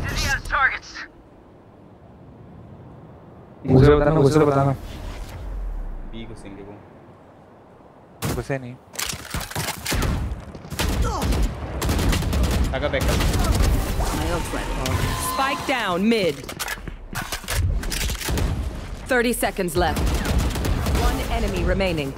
finished. घुसे बताना घुसे बताना बी घुसेंगे वो घुसे नहीं आगा backup Spike down mid. 30 seconds left. One enemy remaining.